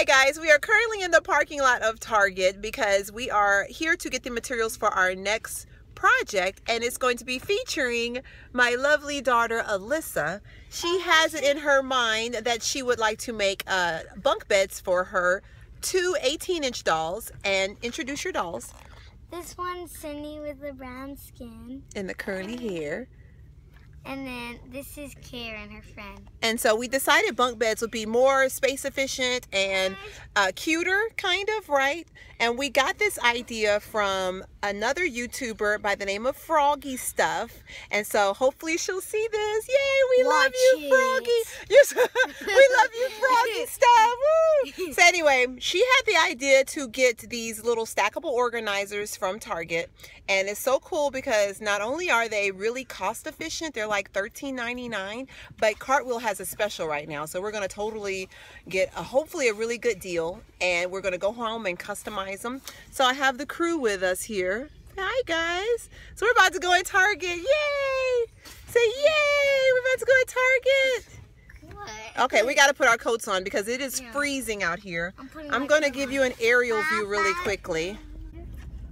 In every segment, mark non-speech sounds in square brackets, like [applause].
Hi guys, we are currently in the parking lot of Target because we are here to get the materials for our next project and it's going to be featuring my lovely daughter Alyssa. She has it in her mind that she would like to make uh, bunk beds for her two 18 inch dolls and introduce your dolls. This one's Cindy with the brown skin. And the curly hair. And then this is Karen, her friend. And so we decided bunk beds would be more space efficient and uh, cuter, kind of, right? And we got this idea from another YouTuber by the name of Froggy Stuff. And so hopefully she'll see this. Yay, we Watch love you, it. Froggy. [laughs] Yes, [laughs] we love you, Froggy [laughs] Stuff. Woo. So anyway, she had the idea to get these little stackable organizers from Target. And it's so cool because not only are they really cost efficient, they're like $13.99, but Cartwheel has a special right now. So we're going to totally get a, hopefully a really good deal. And we're going to go home and customize them. So I have the crew with us here. Hi guys. So we're about to go in Target. Yay! Say yay! We're about to go in Target. Okay, we got to put our coats on because it is Yeah. freezing out here. I'm I'm going to give on. you an aerial view really quickly.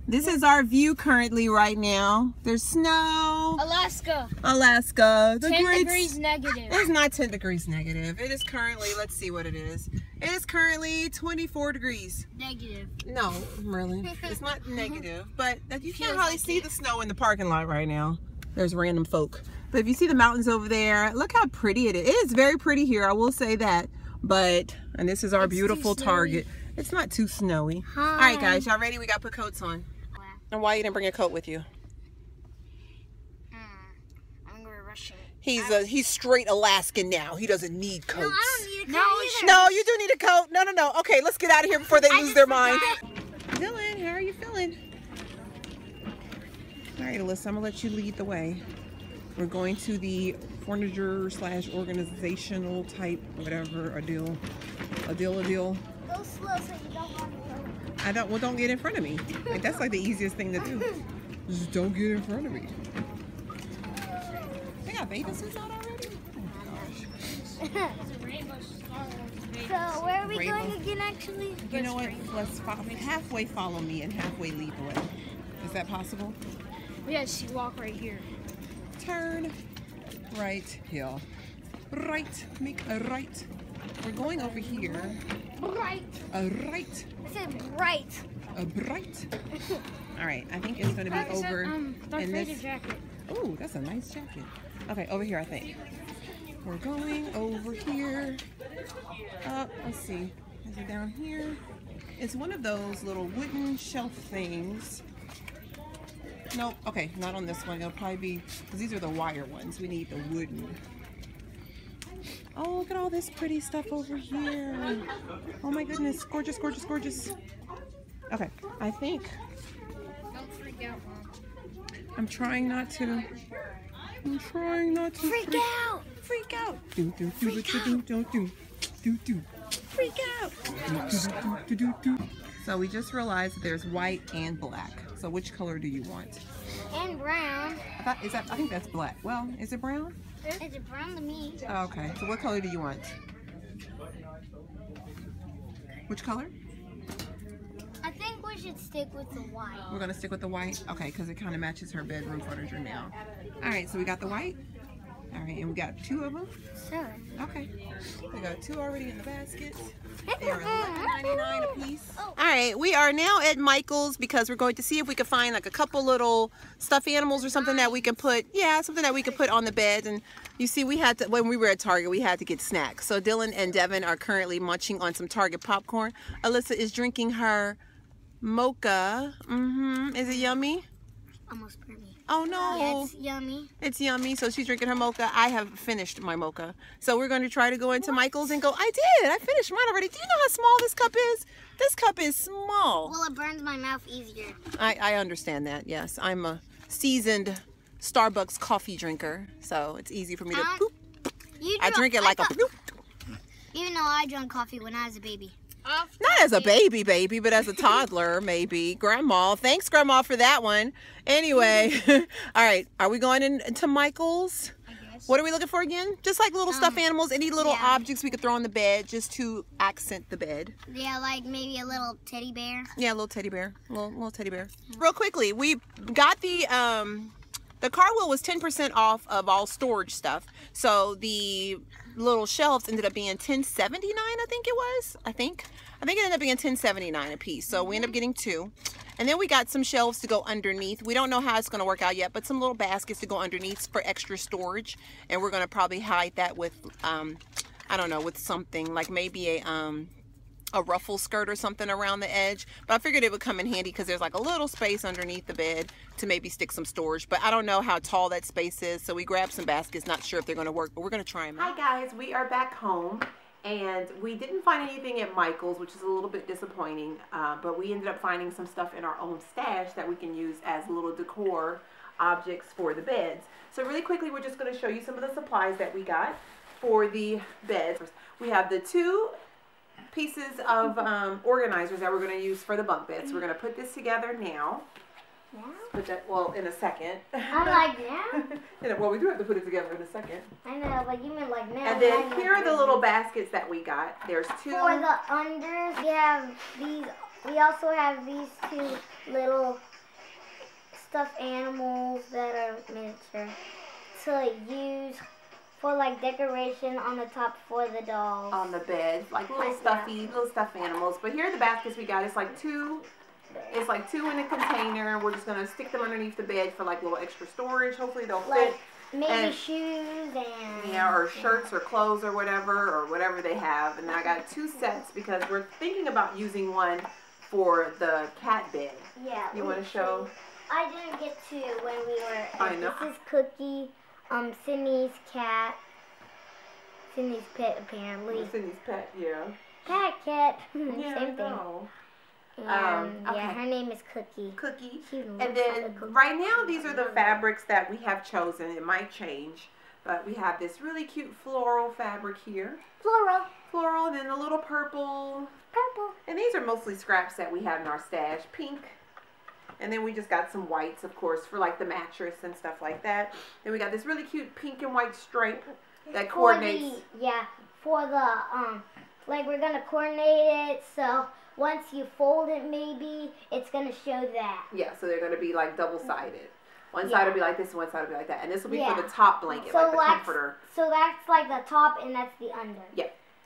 This is our view currently right now. There's snow. Alaska, Alaska. The 10 great degrees negative. It's not 10 degrees negative. It is currently, let's see what it is. It is currently 24 degrees. Negative. No, really. It's not [laughs] negative, but you can't hardly like see it. the snow in the parking lot right now. There's random folk. But if you see the mountains over there, look how pretty it is. It is very pretty here, I will say that. But, and this is our It's beautiful. Target. It's not too snowy. Hi. All right, guys, y'all ready? We got to put coats on. And why you didn't bring a coat with you? Mm, I'm gonna rush it. He's a he's straight Alaskan now. He doesn't need coats. No, I don't need a coat it's- either. No, you do need a coat. No, no, no. Okay, let's get out of here before they I lose just their mind. Dylan, how are you feeling? All right, Alyssa, I'm gonna let you lead the way. We're going to the furniture slash organizational type, whatever, a deal, a deal, a deal. Go slow so you don't want to I don't, well, don't get in front of me. Like, that's like the easiest thing to do. [laughs] Just don't get in front of me. Bathing suits out already? Oh my gosh. So where are we Rainbow. going again actually? You know what? Let's fo- halfway follow me and halfway lead the way. Is that possible? Yes, you walk right here. Turn right heel. Right. Make a right. We're going over here. Bright. A right. I said bright. A bright. [laughs] All right. I think it's going to be is over um, in this. jacket. Oh, that's a nice jacket. Okay, over here, I think. We're going over here. Up, let's see. Is it down here? It's one of those little wooden shelf things. Nope, okay, not on this one. It'll probably be, because these are the wire ones. We need the wooden. Oh, look at all this pretty stuff over here. Oh my goodness, gorgeous, gorgeous, gorgeous. Okay, I think Don't freak out, Mom. I'm trying not to. I'm trying not to freak, freak out. Freak out. Do do do freak do do do do do do. Freak out. Do, do, do, do, do, do. So we just realized there's white and black. So which color do you want? And brown. I thought is that I think that's black. Well, is it brown? Is it brown to me? Okay. So what color do you want? Which color? I think we should stick with the white. We're gonna stick with the white. Okay, because it kind of matches her bedroom furniture now. All right. So we got the white. All right, and we got two of them. Sure. Okay. We got two already in the basket. [laughs] They are $11.99 a piece. All right, we are now at Michael's because we're going to see if we can find like a couple little stuffed animals or something that we can put, yeah, something that we can put on the bed. And you see, we had to, when we were at Target, we had to get snacks. So Dylan and Devin are currently munching on some Target popcorn. Alyssa is drinking her mocha. Mm-hmm. Is it yummy? Almost me. Oh no. Yeah, it's yummy. It's yummy. So she's drinking her mocha. I have finished my mocha. So we're going to try to go into Michael's and go, I did. I finished mine already. Do you know how small this cup is? This cup is small. Well, it burns my mouth easier. I, I understand that. Yes. I'm a seasoned Starbucks coffee drinker. So it's easy for me to Um, poop. I drink it like a poop. Even though I drank coffee when I was a baby. Off Not as a baby, baby, but as a toddler, maybe. Grandma. Thanks, Grandma, for that one. Anyway, [laughs] [laughs] all right. Are we going in, into Michael's? I What are we looking for again? Just like little stuffed animals, any little yeah. objects we could throw on the bed just to accent the bed. Yeah, like maybe a little teddy bear. Yeah, a little teddy bear. Little little teddy bear. Real quickly, we got the um the Cartwheel was 10% off of all storage stuff. So the little shelves ended up being 1079 I think it was. I think. I think it ended up being 1079 a piece. So we ended up getting two. And then we got some shelves to go underneath. We don't know how it's going to work out yet, but some little baskets to go underneath for extra storage. And we're going to probably hide that with um I don't know, with something like maybe a um a ruffle skirt or something around the edge but I figured it would come in handy because there's like a little space underneath the bed to maybe stick some storage but I don't know how tall that space is so we grabbed some baskets not sure if they're going to work but we're going to try them Hi guys. We are back home and we didn't find anything at Michael's which is a little bit disappointing uh, but we ended up finding some stuff in our own stash that we can use as little decor objects for the beds. So really quickly we're just going to show you some of the supplies that we got for the beds. We have the two pieces of um, organizers that we're going to use for the bunk beds. We're going to put this together now. Yeah. Put that, well, in a second. I'm like [laughs] now. Yeah, well, we do have to put it together in a second. I know, but you mean like now. And then here are the little baskets that we got. There's two. For the unders, we have these. We also have these two little stuffed animals that are miniature to use for like decoration on the top for the dolls. on the bed, like little stuffy, little stuffed animals. But here are the baskets we got. It's like two, it's like two in a container. We're just gonna stick them underneath the bed for like little extra storage. Hopefully they'll like fit. maybe and- shoes and Yeah, or shirts or clothes or whatever, or whatever they have. And I got two sets because we're thinking about using one for the cat bed. Yeah. You want to show? I didn't get to when we were. I know. This is Cookie, um, Sydney's cat. Sydney's pet, apparently. Sydney's pet, yeah. Cat, cat. [laughs] Yeah, Same thing. Um, yeah, okay. her name is Cookie. Cookie. And then cookie. right now these are the fabrics that we have chosen. It might change, but we have this really cute floral fabric here. Floral, Floral and then a little purple. purple. And these are mostly scraps that we have in our stash. Pink. And then we just got some whites, of course, for like the mattress and stuff like that. Then we got this really cute pink and white stripe that coordinates. the, yeah, for the, um, like we're gonna coordinate it so once you fold it maybe, it's gonna show that. Yeah, so they're going to be like double sided. One side will be like this, and one side will be like that. And this will be Yeah. for the top blanket, So like the comforter. So that's like the top and that's the under.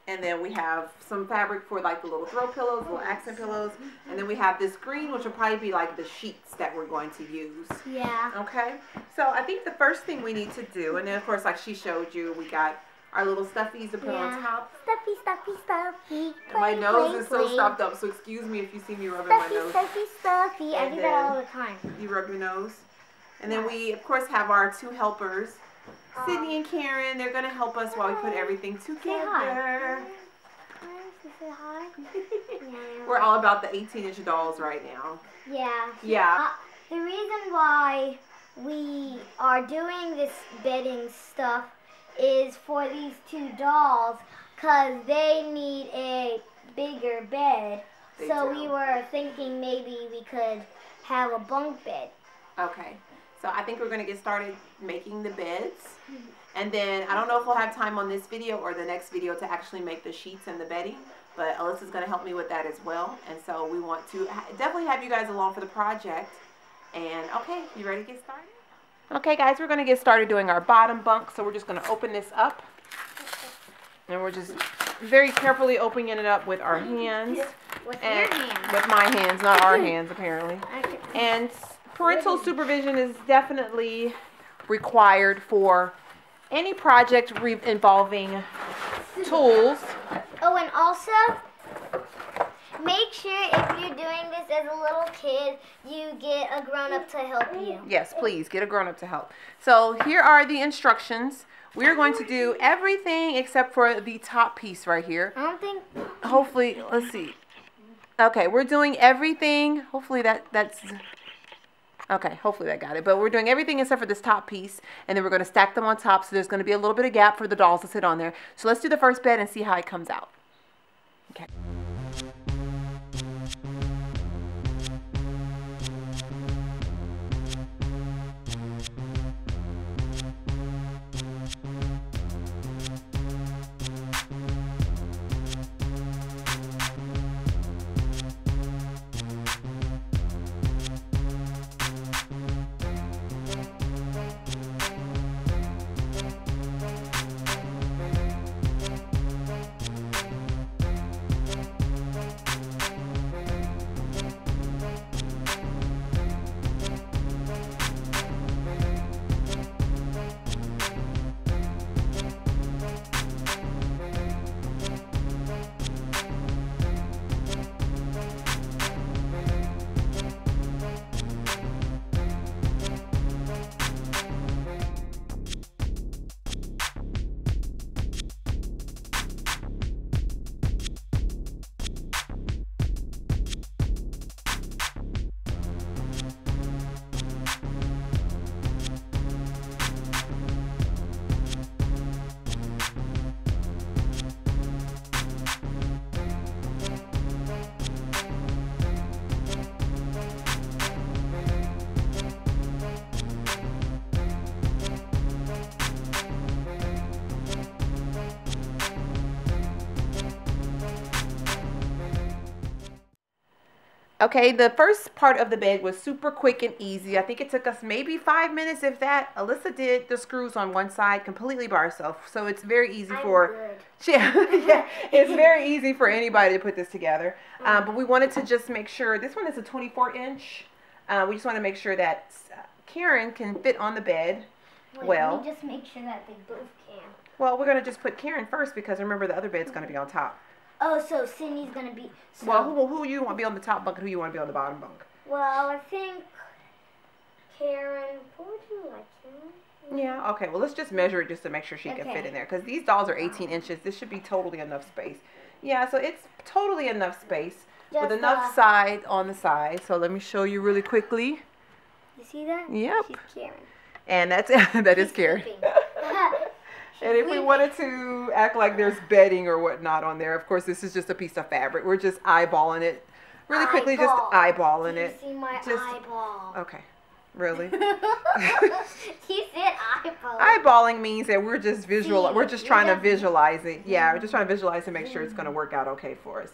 And then we have some fabric for like the little throw pillows, little accent pillows. And then we have this green, which will probably be like the sheets that we're going to use. Yeah. Okay, so I think the first thing we need to do, and then of course, like she showed you, we got our little stuffies to put on top. Stuffy, stuffy, stuffy. And my nose play, is so play. stopped up, so excuse me if you see me rubbing my Stuffy, nose. stuffy, stuffy. stuffy. I do that all the time. You rub your nose. And then we, of course, have our two helpers, Sydney and Karen. They're going to help us while we put everything together. hi. Hi, say hi. We're all about the 18 inch dolls right now. Yeah. Yeah. Uh, the reason why we are doing this bedding stuff is for these two dolls because they need a bigger bed. They so do. we were thinking maybe we could have a bunk bed. Okay, so I think we're gonna get started making the beds. Mm-hmm. And then I don't know if we'll have time on this video or the next video to actually make the sheets and the bedding, but Alyssa's gonna help me with that as well. And so we want to ha- definitely have you guys along for the project. And okay, you ready to get started? Okay guys, we're gonna get started doing our bottom bunk. So we're just gonna open this up. And we're just very carefully opening it up with our hands. With And your hand. with my hands, not our [laughs] hands apparently. And parental supervision is definitely required for any project re- involving tools. Oh, and also, make sure if you're doing this as a little kid, you get a grown up to help you. Yes, please get a grown up to help. So here are the instructions. We're going to do everything except for the top piece right here. I don't think. Hopefully, let's see. Okay, we're doing everything. Hopefully that that's Okay, hopefully that got it. But we're doing everything except for this top piece, and then we're going to stack them on top. So there's going to be a little bit of gap for the dolls to sit on there. So let's do the first bed and see how it comes out. Okay. Okay, the first part of the bed was super quick and easy. I think it took us maybe five minutes, if that. Alyssa did the screws on one side completely by herself, so it's very easy I'm for. [laughs] Yeah, yeah, it's very easy for anybody to put this together. Um, but we wanted to just make sure this one is a 24 inch. Uh, we just want to make sure that uh, Karen can fit on the bed. Wait, Well- let me just make sure that they both can. Well, we're gonna just put Karen first because remember the other bed's gonna be on top. Oh, so Cindy's gonna be. So, Well, who who you want to be on the top bunk and who you want to be on the bottom bunk? well, I think Karen. What would you like, Karen? Yeah. Okay. Well, let's just measure it just to make sure she can fit in there because these dolls are 18 inches. This should be totally enough space. Yeah. So it's totally enough space with enough uh, side on the side. So let me show you really quickly. You see that? Yep. She's Karen. And that's [laughs] that is She's Karen. And if we wanted to act like there's bedding or whatnot on there, of course, this is just a piece of fabric. We're just eyeballing it really quickly, just eyeballing it. see my Just- eyeball? Okay. Really? [laughs] he said eyeball. Eyeballing means that we're just visual. We're just trying to visualize it. Yeah, we're just trying to visualize and make sure it's going to work out okay for us.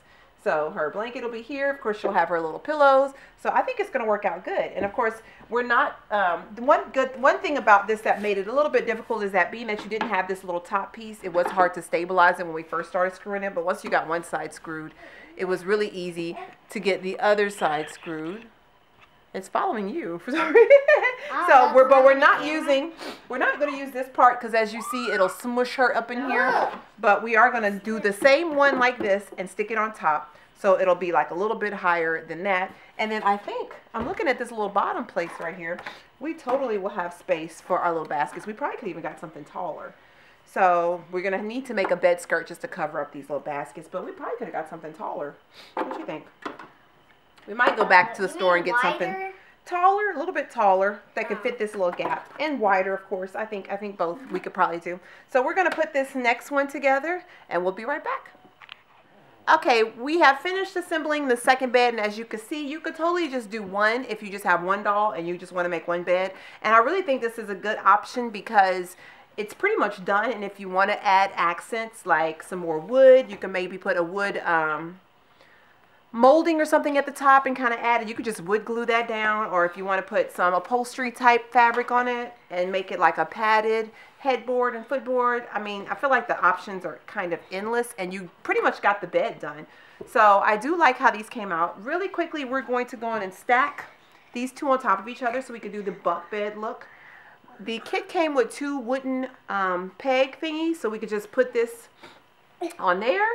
So her blanket will be here. Of course, she'll have her little pillows. So I think it's going to work out good. And of course, we're not. Um, one good one thing about this that made it a little bit difficult is that being that you didn't have this little top piece, it was hard to stabilize it when we first started screwing it. But once you got one side screwed, it was really easy to get the other side screwed. It's following you for some reason. Oh, so we're but we're not using we're not going to use this part because as you see it'll smush her up in here. But we are going to do the same one like this and stick it on top. So it'll be like a little bit higher than that. And then I think I'm looking at this little bottom place right here. We totally will have space for our little baskets. We probably could even got something taller. So we're gonna need to make a bed skirt just to cover up these little baskets, but we probably could have got something taller. What do you think? We might go back to the store and get something taller, a little bit taller that could Oh. fit this little gap, and wider, of course. I think I think both we could probably do. So we're gonna put this next one together, and we'll be right back. Okay, we have finished assembling the second bed, and as you can see, you could totally just do one if you just have one doll and you just want to make one bed. And I really think this is a good option because it's pretty much done. And if you want to add accents like some more wood, you can maybe put a wood um, molding or something at the top and kind of add it. You could just wood glue that down, or if you want to put some upholstery type fabric on it and make it like a padded headboard and footboard. I mean, I feel like the options are kind of endless, and you pretty much got the bed done. So I do like how these came out. Really quickly, we're going to go on and stack these two on top of each other so we could do the buck bed look. The kit came with two wooden um, peg thingies, so we could just put this on there.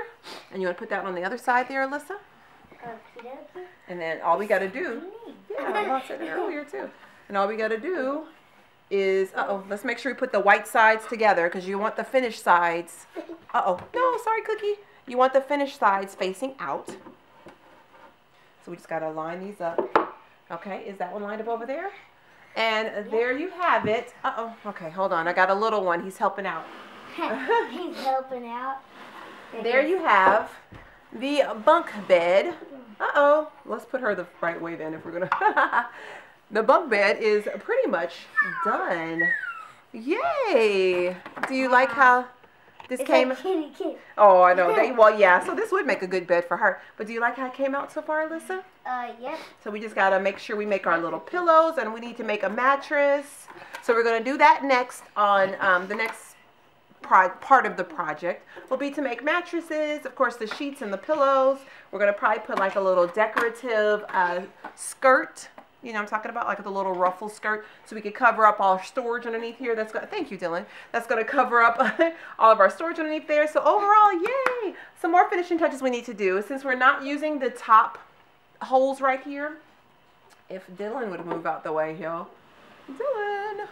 And you want to put that on the other side there, Alyssa? And then all we got to do, yeah, I said it earlier too. And all we got to do is, uh oh, let's make sure we put the white sides together because you want the finished sides. [laughs] Uh oh, no, sorry, Cookie. You want the finished sides facing out. So we just got to line these up. Okay, is that one lined up over there? And there you have it. Uh oh, okay, hold on. I got a little one. He's helping out. [laughs] He's helping out. There you have the bunk bed. Uh oh. Let's put her the right way then if we're gonna. [laughs] the bunk bed is pretty much done. Yay! Do you like how this It's came? like kitty kitty. Oh, I know. They, [laughs] well, yeah. So this would make a good bed for her. But do you like how it came out so far, Alyssa? Uh, yeah. So we just gotta make sure we make our little pillows, and we need to make a mattress. So we're gonna do that next on um, the next part of the project. Will be to make mattresses, of course, the sheets and the pillows. We're gonna probably put like a little decorative uh, skirt. You know, I'm talking about like the little ruffle skirt, so we could cover up all storage underneath here. That's gonna. Thank you, Dylan. That's gonna cover up [laughs] all of our storage underneath there. So overall, yay! Some more finishing touches we need to do since we're not using the top holes right here. If Dylan would move out the way, yo. Dylan.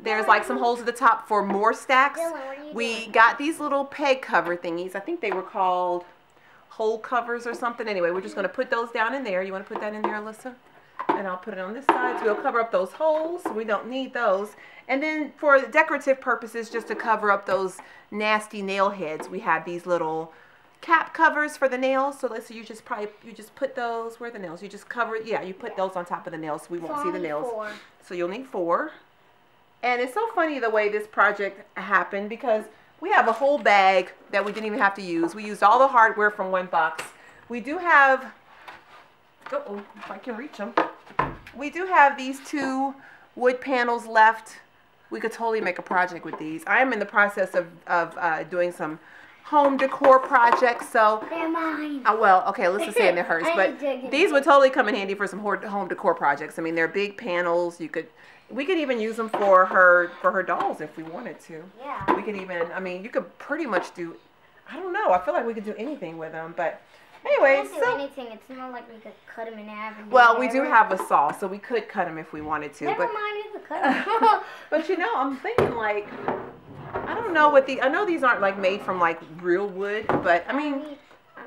There's like some holes at the top for more stacks. Dylan, what are you we got these little peg cover thingies. I think they were called hole covers or something. Anyway, we're just going to put those down in there. You want to put that in there, Alyssa? And I'll put it on this side. So we'll cover up those holes. So we don't need those. And then for decorative purposes, just to cover up those nasty nail heads, we have these little cap covers for the nails. So let's say you just probably, you just put those, where are the nails? You just cover, yeah, you put those on top of the nails so we won't see the nails. four. So you'll need four. And it's so funny the way this project happened because we have a whole bag that we didn't even have to use. We used all the hardware from one box. We do have oh, if I can reach them. We do have these two wood panels left. We could totally make a project with these. I am in the process of, of uh, doing some home decor projects, so They're mine. uh, well, okay, let's just say they're hers, [laughs] but these would totally come in handy for some home decor projects. I mean, they're big panels. You could, we could even use them for her for her dolls if we wanted to. Yeah. We could even, I mean, you could pretty much do, I don't know. I feel like we could do anything with them, but anyway, We can't do so anything. It's not like we could cut them in half. Well, we do have a saw, so we could cut them if we wanted to, Never but. mind, we could cut 'em. [laughs] but you know, I'm thinking like, I don't know what the. I know these aren't like made from like real wood, but I mean,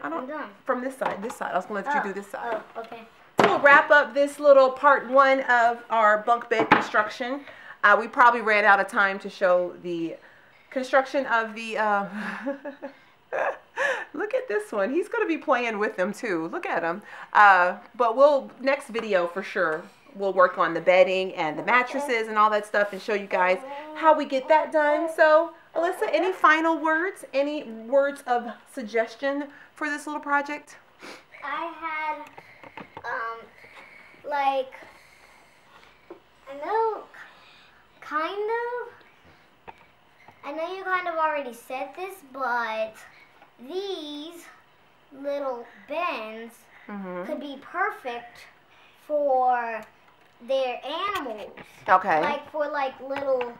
I don't. From this side, this side. I was gonna let you Oh, do this side. Oh, okay. We'll wrap up this little part one of our bunk bed construction. Uh, we probably ran out of time to show the construction of the. Uh, [laughs] look at this one. He's going to be playing with them too. Look at him. Uh, but we'll next video for sure. We'll work on the bedding and the mattresses and all that stuff and show you guys how we get that done. So, Alyssa, any final words? Any words of suggestion for this little project? I had, um, like, I know, kind of. I know you kind of already said this, but these little bends Mm-hmm. could be perfect for their animals. Okay. Like for like little,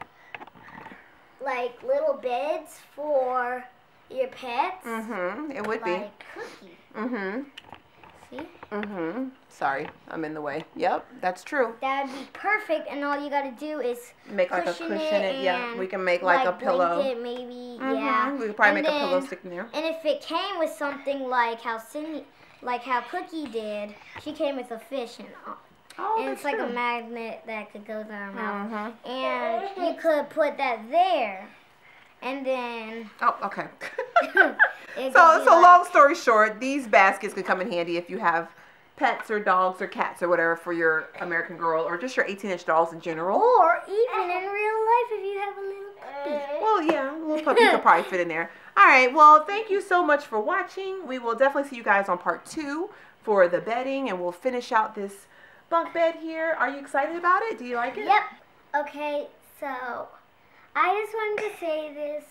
like little beds for your pets. Mm-hmm. It would be. Like Cookie. Mm-hmm. See? Mm-hmm. Sorry, I'm in the way. Yep, that's true. That would be perfect, and all you gotta do is Make like a Cushion it it. Yeah, we can make like, a pillow. blanket maybe. Mhm, Yeah. We could probably And make a pillow then- stick there. And if it came with something like how Cindy, like how Cookie did, she came with a fish and Oh, and it's like true. a magnet that could go her mouth. Mhm. And you could put that there, and then Oh, okay. [laughs] [laughs] so, so like- long story short, these baskets could come in handy if you have pets or dogs or cats or whatever for your American Girl or just your 18-inch dolls in general. Or even in real life, if you have a little puppy. Well, yeah, a little puppy could probably fit in there. All right, well, thank you so much for watching. We will definitely see you guys on part two for the bedding, and we'll finish out this bunk bed here. Are you excited about it? Do you like it? Yep. Okay, so I just wanted to say this.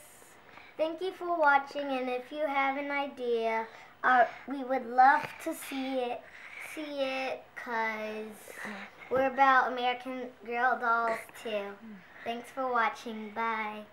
Thank you for watching, and if you have an idea, uh, we would love to see it. See it, cause we're about American Girl dolls too. Thanks for watching. Bye.